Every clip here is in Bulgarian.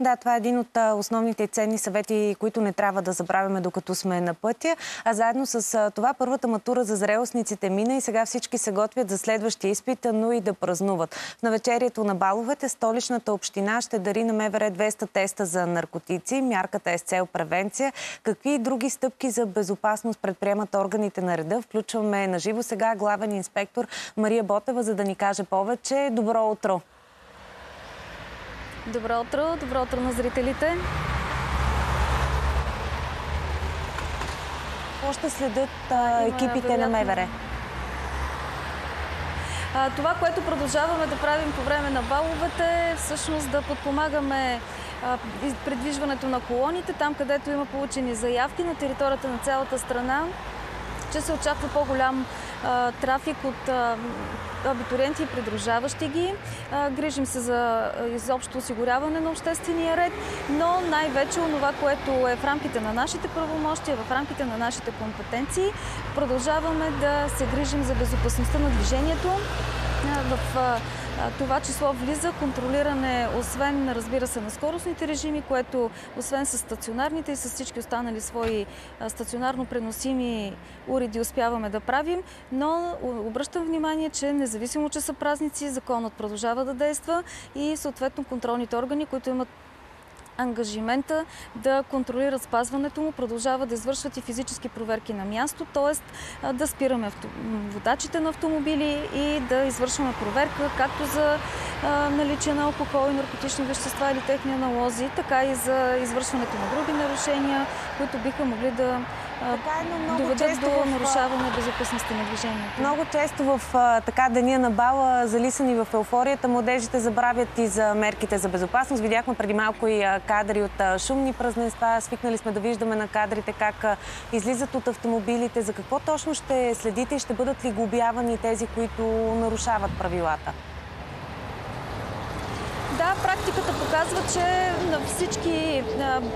Да, това е един от основните ценни съвети, които не трябва да забравяме докато сме на пътя. А заедно с това първата матура за зрелостниците мина и сега всички се готвят за следващия изпит, но и да празнуват. В навечерието на баловете столичната община ще дари на МВР 200 теста за наркотици. Мярката е с цел превенция. Какви други стъпки за безопасност предприемат органите на реда? Включваме на живо сега главен инспектор Мария Ботева, за да ни каже повече. Добро утро! Добро утро, добро утро на зрителите. Какво ще следят а, екипите на МВР? А, това, което продължаваме да правим по време на баловете, е всъщност да подпомагаме а, предвижването на колоните, там където има получени заявки на територията на цялата страна, че се очаква по-голям трафик от абитуриенти и придружаващи ги. Грижим се за изобщо осигуряване на обществения ред, но най-вече онова, което е в рамките на нашите правомощия, в рамките на нашите компетенции, продължаваме да се грижим за безопасността на движението в това число влиза контролиране, освен, разбира се, на скоростните режими, което, освен с стационарните и с всички останали свои стационарно преносими уреди успяваме да правим, но обръщам внимание, че независимо, че са празници, законът продължава да действа и съответно контролните органи, които имат ангажимента да контролират спазването му, продължават да извършват и физически проверки на място, т.е. да спираме водачите на автомобили и да извършваме проверка както за наличие на алкохол и наркотични вещества или техни аналози, така и за извършването на груби нарушения, които биха могли да така е, но много доведат често до в... нарушаване безопасността на движението. Много често в така деня на бала, залисани в еуфорията, младежите забравят и за мерките за безопасност. Видяхме преди малко и кадри от шумни празненства. Свикнали сме да виждаме на кадрите как излизат от автомобилите. За какво точно ще следите и ще бъдат ли глобявани тези, които нарушават правилата? Да, практиката показва, че на всички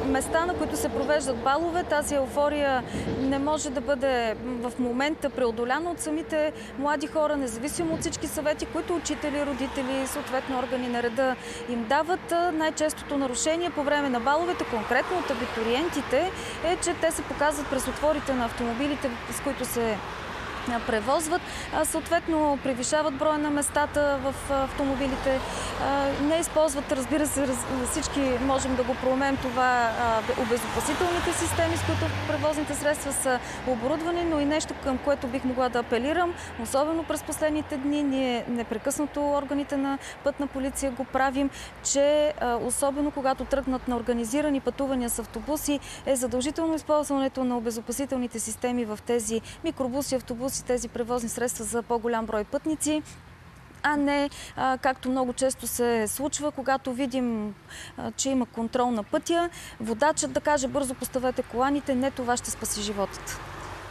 места, на които се провеждат балове, тази еуфория не може да бъде в момента преодоляна от самите млади хора, независимо от всички съвети, които учители, родители, съответно органи на реда им дават. Най-честото нарушение по време на баловете, конкретно от абитуриентите, е, че те се показват през отворите на автомобилите, с които се превозват. Съответно, превишават броя на местата в автомобилите. Не използват, разбира се, всички можем да го проумеем това, обезопасителните системи, с които превозните средства са оборудвани, но и нещо, към което бих могла да апелирам, особено през последните дни. Ние непрекъснато органите на пътна полиция го правим, че особено когато тръгнат на организирани пътувания с автобуси, е задължително използването на обезопасителните системи в тези микробуси, автобуси, си тези превозни средства за по-голям брой пътници а не както много често се случва, когато видим, че има контрол на пътя, водачът да каже бързо поставете коланите, не това ще спаси животът.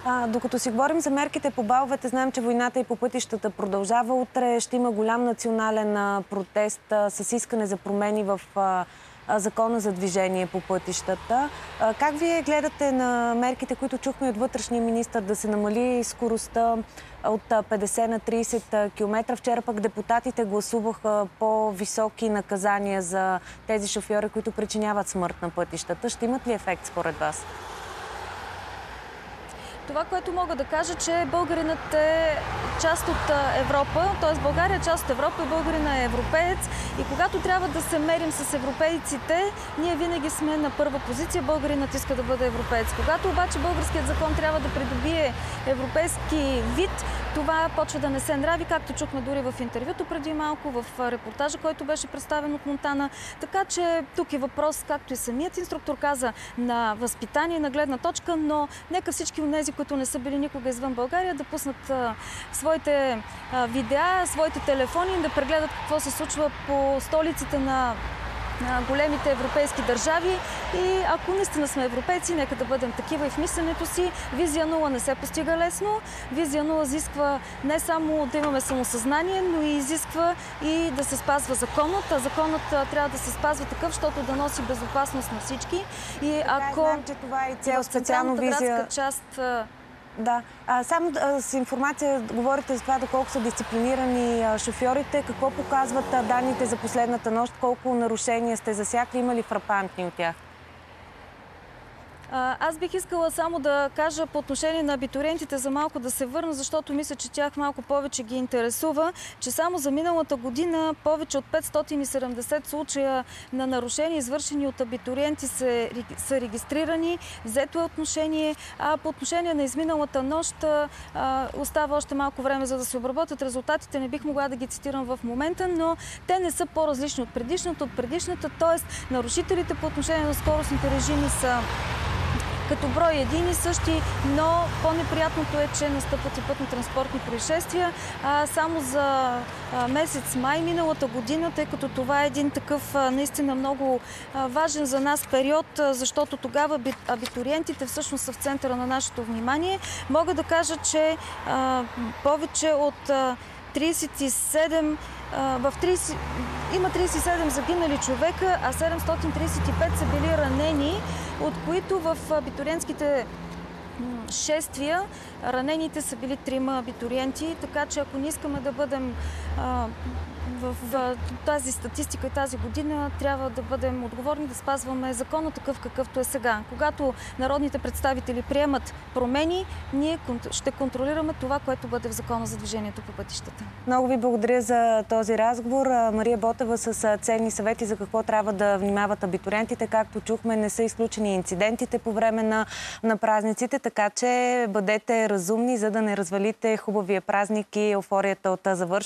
А, докато си говорим за мерките по баловете, знаем, че войната и по пътищата продължава. Утре ще има голям национален протест а, с искане за промени в а, закона за движение по пътищата. Как вие гледате на мерките, които чухме от вътрешния министр да се намали скоростта от 50 на 30 км? Вчера пък депутатите гласуваха по-високи наказания за тези шофьори, които причиняват смърт на пътищата. Ще имат ли ефект според вас? Това, което мога да кажа, че българинът е част от Европа, т.е. България е част от Европа и българина е европеец. И когато трябва да се мерим с европейците, ние винаги сме на първа позиция. Българинът иска да бъде европеец. Когато обаче българският закон трябва да придобие европейски вид, това почва да не се нрави, както чухме дори в интервюто преди малко, в репортажа, който беше представен от Монтана. Така че тук е въпрос, както и самият инструктор каза, на възпитание, на гледна точка, но нека всички от тези, които не са били никога извън България, да пуснат а, своите а, видеа, своите телефони, да прегледат какво се случва по столиците на големите европейски държави и ако наистина сме европейци, нека да бъдем такива и в мисленето си. Визия 0 не се постига лесно. Визия 0 изисква не само да имаме самосъзнание, но и изисква и да се спазва законът. А законът трябва да се спазва такъв, защото да носи безопасност на всички. И ако... Знам, че това е цел специално визия... част Да. А, само а, с информация говорите за това доколко са дисциплинирани а, шофьорите. Какво показват а, данните за последната нощ? Колко нарушения сте засякли? Има ли фрапантни от тях? Аз бих искала само да кажа по отношение на абитуриентите за малко да се върна, защото мисля, че тях малко повече ги интересува, че само за миналата година повече от 570 случая на нарушения, извършени от абитуриенти, са, са регистрирани, взето е отношение, а по отношение на изминалата нощ остава още малко време за да се обработят резултатите. Не бих могла да ги цитирам в момента, но те не са по-различни от предишната, от предишната, т.е. нарушителите по отношение на скоростните режими са като брой един и същи, но по-неприятното е, че настъпват и пътно-транспортни происшествия. А, само за а, месец май миналата година, тъй като това е един такъв а, наистина много важен за нас период, защото тогава абитуриентите всъщност са в центъра на нашето внимание, мога да кажа, че повече от 37 в 30, има 37 загинали човека, а 735 са били ранени, от които в абитуриентските шествия ранените са били трима абитуриенти, така че ако не искаме да бъдем в, в тази статистика тази година, трябва да бъдем отговорни да спазваме закона такъв какъвто е сега. Когато народните представители приемат промени, ние ще контролираме това, което бъде в закона за движението по пътищата. Много ви благодаря за този разговор. Мария Ботева с ценни съвети за какво трябва да внимават абитуриентите. Както чухме, не са изключени инцидентите по време на, на празниците, така че бъдете разумни, за да не развалите хубавия празник и еуфорията от завършване.